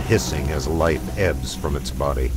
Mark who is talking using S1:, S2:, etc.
S1: Hissing as life ebbs from its body.